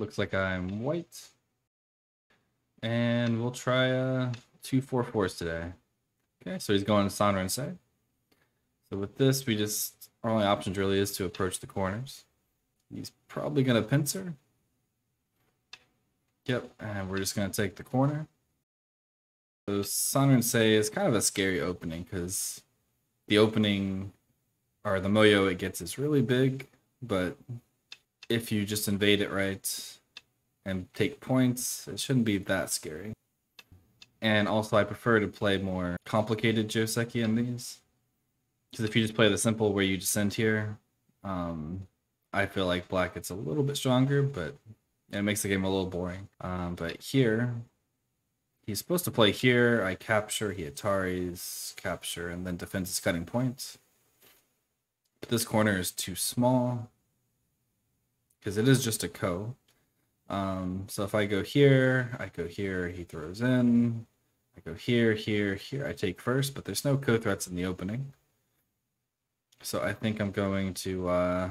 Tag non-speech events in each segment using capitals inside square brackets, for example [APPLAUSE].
looks like I'm white. And we'll try uh, two four fours today. Okay, so he's going to Sanrensei. So with this, we just, our only options really is to approach the corners. He's probably going to pincer. Yep, and we're just going to take the corner. So Sanrensei is kind of a scary opening because the opening or the moyo it gets is really big, but if you just invade it right and take points, it shouldn't be that scary. And also, I prefer to play more complicated Joseki in these. Because if you just play the simple where you descend here, um, I feel like black gets a little bit stronger, but it makes the game a little boring. Um, but here, he's supposed to play here. I capture, he Ataris, capture, and then defends his cutting points. But this corner is too small because it is just a ko. Um, so if I go here, I go here, he throws in. I go here, here, here. I take first, but there's no ko threats in the opening. So I think I'm going to uh,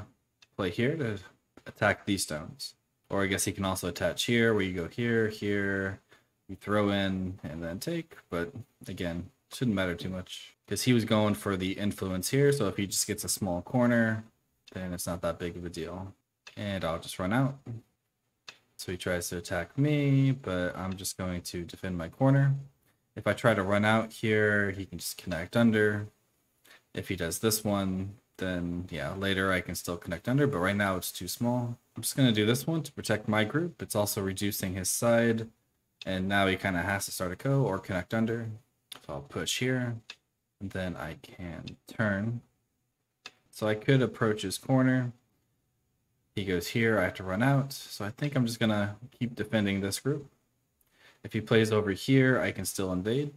play here to attack these stones. Or I guess he can also attach here, where you go here, here, you throw in, and then take. But again, shouldn't matter too much. Because he was going for the influence here, so if he just gets a small corner, then it's not that big of a deal. And I'll just run out. So he tries to attack me, but I'm just going to defend my corner. If I try to run out here, he can just connect under. If he does this one, then yeah, later I can still connect under, but right now it's too small. I'm just going to do this one to protect my group. It's also reducing his side, and now he kind of has to start a ko or connect under. So I'll push here, and then I can turn. So I could approach his corner, he goes here, I have to run out. So I think I'm just going to keep defending this group. If he plays over here, I can still invade.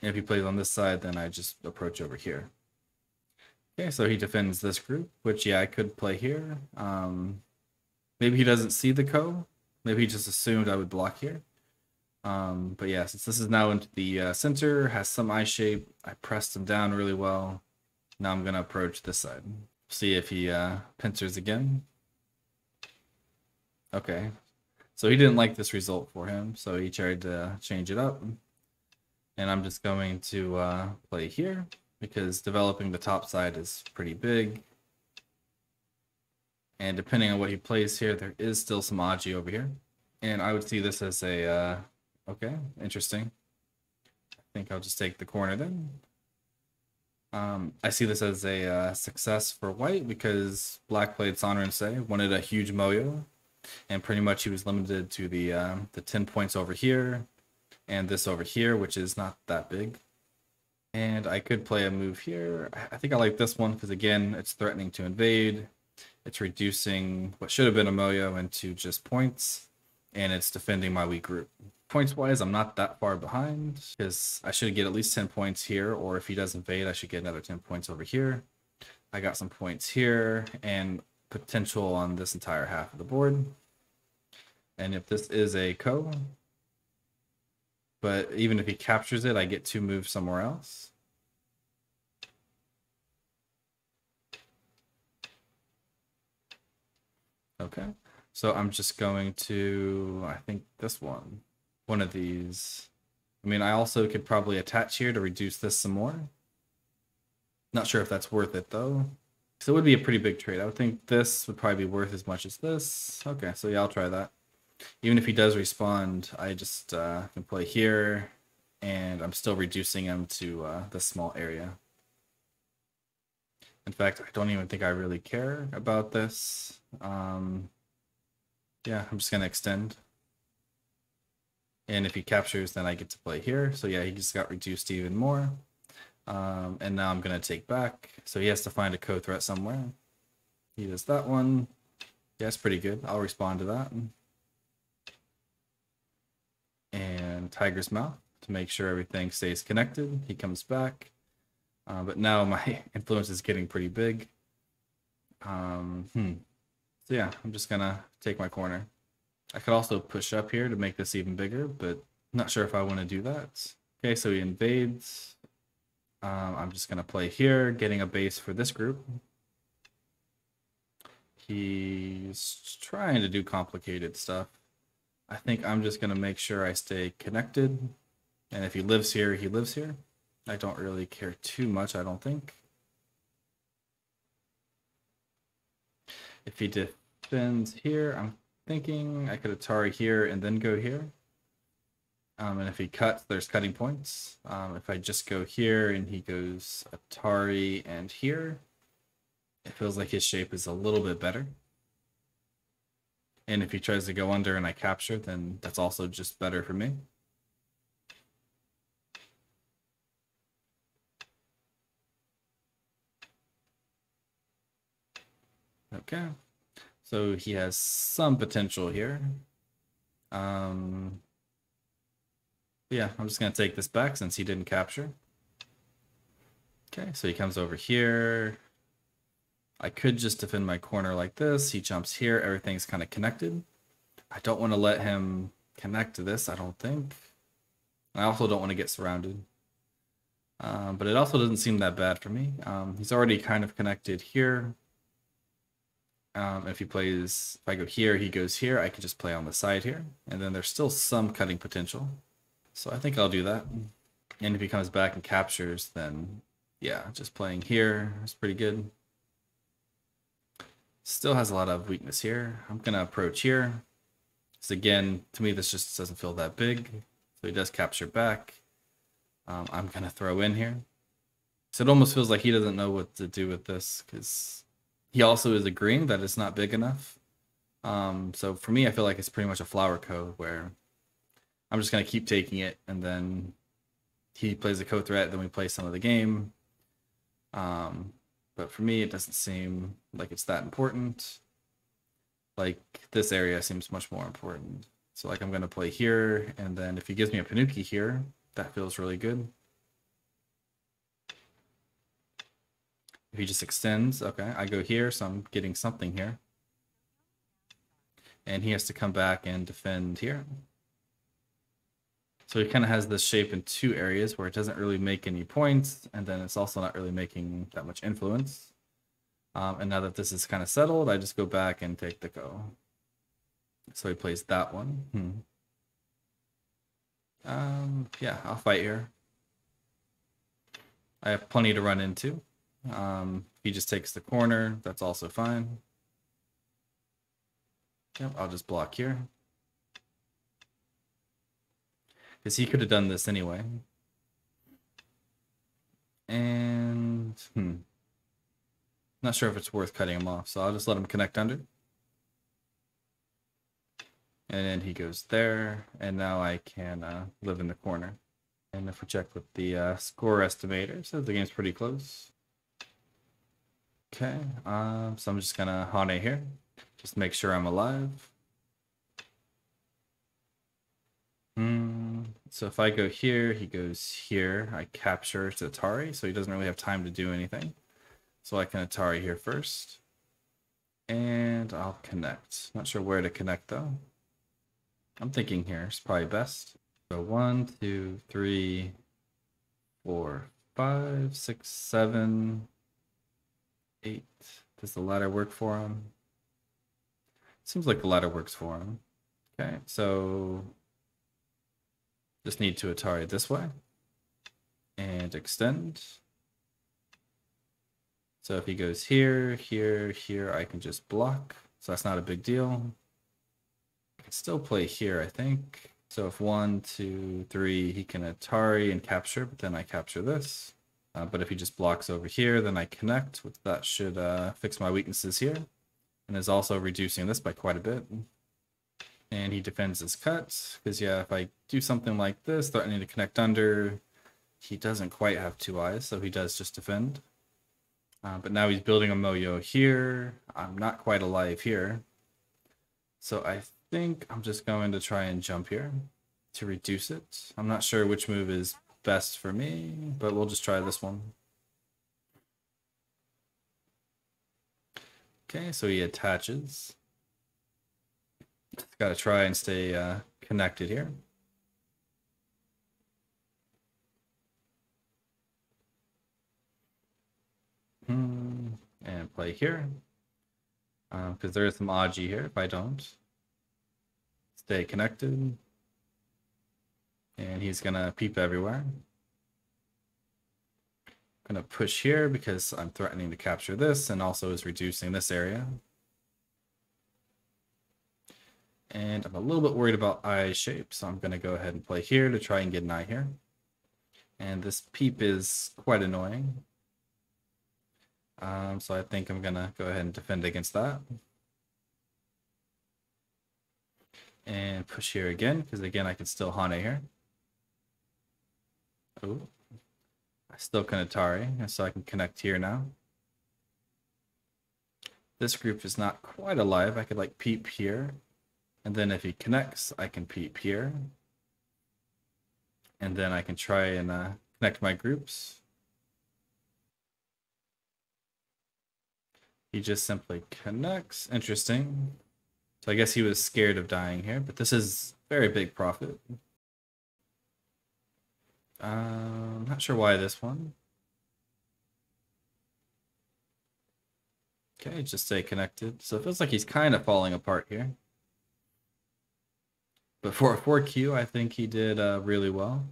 And if he plays on this side, then I just approach over here. Okay, so he defends this group, which, yeah, I could play here. Um, maybe he doesn't see the ko. Maybe he just assumed I would block here. Um, but yeah, since this is now into the uh, center, has some eye shape, I pressed him down really well. Now I'm going to approach this side. See if he uh, pincers again. Okay. So he didn't like this result for him, so he tried to change it up. And I'm just going to uh, play here because developing the top side is pretty big. And depending on what he plays here, there is still some Aji over here. And I would see this as a, uh, okay, interesting. I think I'll just take the corner then. Um, I see this as a uh, success for White because Black played Sanren wanted a huge Moyo, and pretty much he was limited to the um, the 10 points over here and this over here, which is not that big. And I could play a move here. I think I like this one because, again, it's threatening to invade. It's reducing what should have been a Moyo into just points, and it's defending my weak group points wise, I'm not that far behind because I should get at least 10 points here, or if he does invade, I should get another 10 points over here. I got some points here and potential on this entire half of the board. And if this is a ko, but even if he captures it, I get to move somewhere else. Okay, so I'm just going to, I think this one one of these. I mean, I also could probably attach here to reduce this some more. Not sure if that's worth it though. So it would be a pretty big trade. I would think this would probably be worth as much as this. Okay, so yeah, I'll try that. Even if he does respond, I just uh, can play here, and I'm still reducing him to uh, this small area. In fact, I don't even think I really care about this. Um, yeah, I'm just going to extend. And if he captures, then I get to play here. So yeah, he just got reduced even more. Um, and now I'm going to take back. So he has to find a ko threat somewhere. He does that one. Yeah, it's pretty good. I'll respond to that. And Tiger's Mouth to make sure everything stays connected. He comes back. Uh, but now [LAUGHS] my influence is getting pretty big. Um, hmm. So yeah, I'm just to take my corner. I could also push up here to make this even bigger, but not sure if I want to do that. Okay, so he invades. Um, I'm just to play here, getting a base for this group. He's trying to do complicated stuff. I think I'm just to make sure I stay connected. And if he lives here, he lives here. I don't really care too much, I don't think. If he defends here, I'm thinking I could Atari here and then go here. Um, and if he cuts, there's cutting points. Um, if I just go here and he goes Atari and here, it feels like his shape is a little bit better. And if he tries to go under and I capture, then that's also just better for me. Okay. So he has some potential here. Um, yeah, I'm just going to take this back since he didn't capture. Okay, so he comes over here. I could just defend my corner like this. He jumps here. Everything's kind of connected. I don't want to let him connect to this, I don't think. I also don't want to get surrounded. Um, but it also doesn't seem that bad for me. Um, he's already kind of connected here. Um, if he plays, if I go here, he goes here. I can just play on the side here. And then there's still some cutting potential. So I think I'll do that. And if he comes back and captures, then yeah, just playing here is pretty good. Still has a lot of weakness here. I'm going to approach here. So again, to me, this just doesn't feel that big. So he does capture back. Um, I'm going to throw in here. So it almost feels like he doesn't know what to do with this because he also is agreeing that it's not big enough. Um, so for me, I feel like it's pretty much a flower ko where I'm just going to keep taking it and then he plays a ko threat, then we play some of the game. Um, but for me, it doesn't seem like it's that important. Like this area seems much more important. So like I'm going to play here, and then if he gives me a ponnuki here, that feels really good. He just extends, okay, I go here, so I'm getting something here. And he has to come back and defend here. So he kind of has this shape in two areas where it doesn't really make any points, and then it's also not really making that much influence. Um, and now that this is kind of settled, I just ko back and take the go. So he plays that one. Hmm. Um, yeah, I'll fight here. I have plenty to run into. Um, he just takes the corner. That's also fine. Yep, I'll just block here. Because he could have done this anyway. And, hmm. Not sure if it's worth cutting him off, so I'll just let him connect under. And then he goes there, and now I can uh, live in the corner. And if we check with the uh, score estimator, says the game's pretty close. Okay, um, so I'm just gonna Hane here, just make sure I'm alive. Hmm. So if I go here, he goes here. I capture Atari, so he doesn't really have time to do anything. So I can Atari here first. And I'll connect. Not sure where to connect though. I'm thinking here is probably best. So one, two, three, four, five, six, seven, eight. Does the ladder work for him? Seems like the ladder works for him. Okay, so just need to Atari this way and extend. So if he goes here, here, here, I can just block. So that's not a big deal. I can still play here, I think. So if one, two, three, he can Atari and capture, but then I capture this. Uh, but if he just blocks over here, then I connect. That should uh, fix my weaknesses here. And is also reducing this by quite a bit and he defends his cut because yeah if i do something like this threatening to connect under he doesn't quite have two eyes so he does just defend uh, but now he's building a moyo here i'm not quite alive here so i think i'm just going to try and jump here to reduce it i'm not sure which move is best for me but we'll just try this one okay so he attaches got to try and stay uh, connected here. Hmm, and play here. Because uh, there is some Aji here if I don't. Stay connected. And he's going to peep everywhere. I'm going to push here because I'm threatening to capture this and also is reducing this area. And I'm a little bit worried about eye shape, so I'm going to go ahead and play here to try and get an eye here. And this peep is quite annoying. Um, so I think I'm going to go ahead and defend against that. And push here again, because again, I can still Hane here. Oh, I still can Atari, so I can connect here now. This group is not quite alive. I could like peep here and then if he connects, I can peep here. And then I can try and uh, connect my groups. He just simply connects. Interesting. So I guess he was scared of dying here, but this is very big profit. Um, not sure why this one. Okay, just stay connected. So it feels like he's kind of falling apart here. But for a 4 kyu, I think he did uh, really well.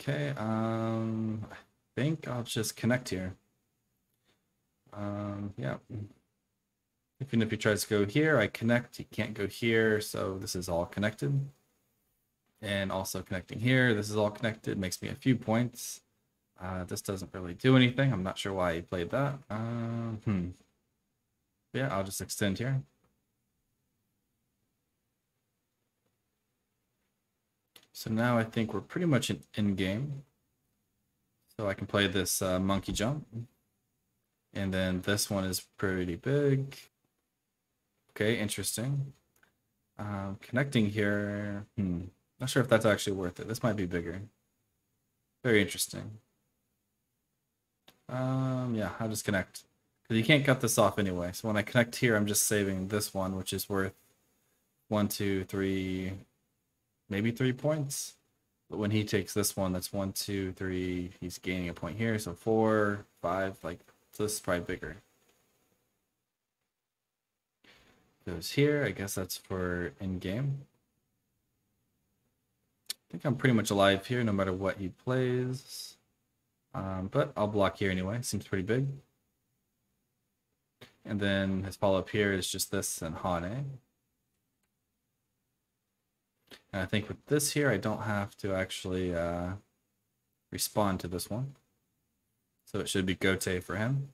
Okay, um, I think I'll just connect here. Um, yeah. Even if he tries to go here, I connect. He can't go here, so this is all connected. And also connecting here, this is all connected. Makes me a few points. Uh, this doesn't really do anything. I'm not sure why he played that. Um, hmm. Yeah, I'll just extend here. So now I think we're pretty much in, endgame. So I can play this uh, monkey jump. And then this one is pretty big. Okay, interesting. Um, connecting here, hmm, not sure if that's actually worth it. This might be bigger. Very interesting. Um, yeah, I'll just connect. Because you can't cut this off anyway. So when I connect here, I'm just saving this one, which is worth one, two, three, maybe three points. But when he takes this one, that's one, two, three. He's gaining a point here. So four, five, like, so this is probably bigger. Goes here. I guess that's for endgame. I think I'm pretty much alive here no matter what he plays. Um, but I'll block here anyway. Seems pretty big. And then his follow-up here is just this and Hane. And I think with this here, I don't have to actually uh, respond to this one. So it should be Gote for him.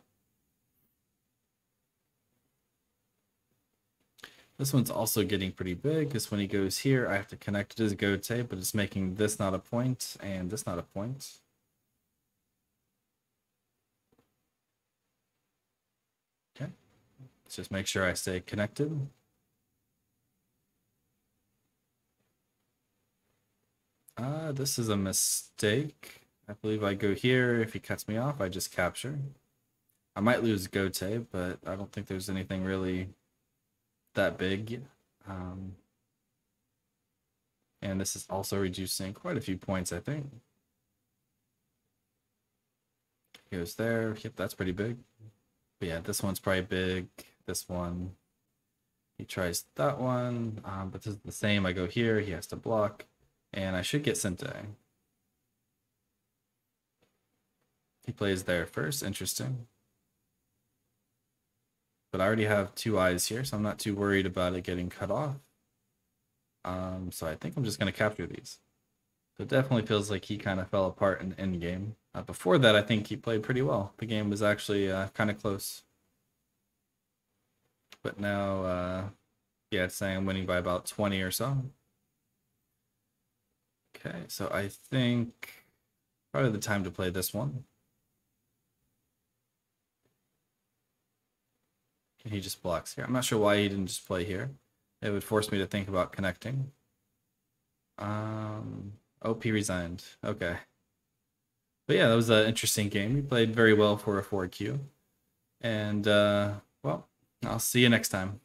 This one's also getting pretty big because when he goes here, I have to connect it as Gote, but it's making this not a point and this not a point. Okay, let's just make sure I stay connected. Uh, this is a mistake. I believe I go here. If he cuts me off, I just capture. I might lose go Gote, but I don't think there's anything really that big. Um, and this is also reducing quite a few points, I think. He goes there. Yep, that's pretty big. But yeah, this one's probably big. This one. He tries that one. Um, but this is the same. I go here. He has to block. And I should get Sente. He plays there first. Interesting. But I already have two eyes here, so I'm not too worried about it getting cut off. Um, so I think I'm just going to capture these. So it definitely feels like he kind of fell apart in the end game. Uh, before that, I think he played pretty well. The game was actually uh, kind of close. But now, uh, yeah, it's saying I'm winning by about 20 or so. Okay, so I think probably the time to play this one. He just blocks here. I'm not sure why he didn't just play here. It would force me to think about connecting. Um, OP resigned. Okay. But yeah, that was an interesting game. He played very well for a 4 kyu. And, uh, well, I'll see you next time.